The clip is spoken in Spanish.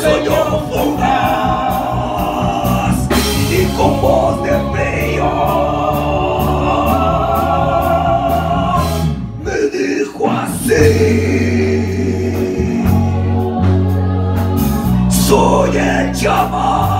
sueño fugaz y con voz de frío. Me dijo así soy el chamán